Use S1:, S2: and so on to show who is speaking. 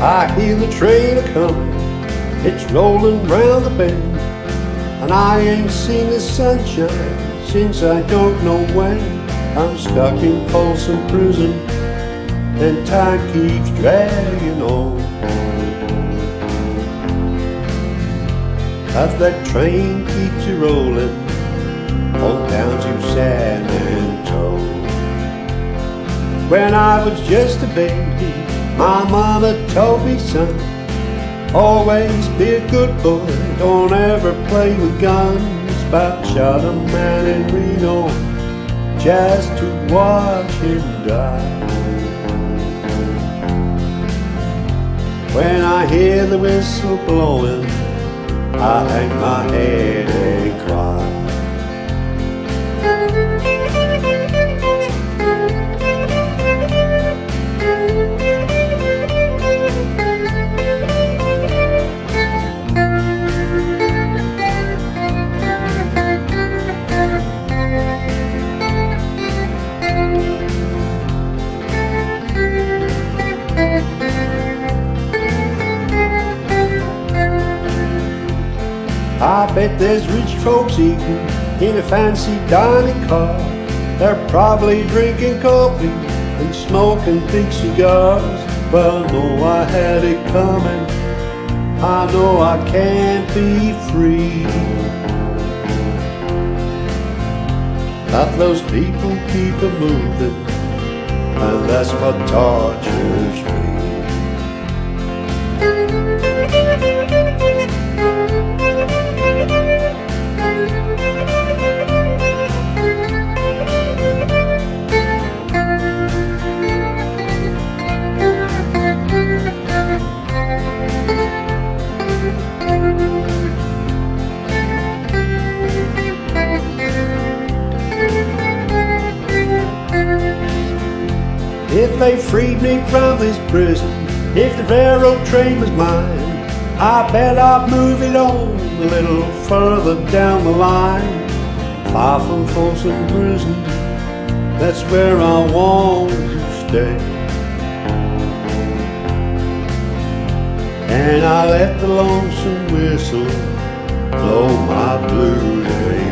S1: I hear the train a coming, it's rolling round the bend, and I ain't seen the sunshine since I don't know when. I'm stuck in Folsom Prison, and time keeps dragging on. As that train keeps you rolling on down to San Antone. When I was just a baby, my mama told me, son, always be a good boy, don't ever play with guns. About shot a man in Reno just to watch him die. When I hear the whistle blowing, I hang my head I bet there's rich folks eating in a fancy dining car. They're probably drinking coffee and smoking big cigars. Well, no, I had it coming. I know I can't be free. But those people keep a moving, and that's what tortures me. If they freed me from this prison, if the railroad train was mine, I bet I'd move it on a little further down the line. Far from Folsom Prison, that's where I want to stay. And I let the lonesome whistle blow my blues away.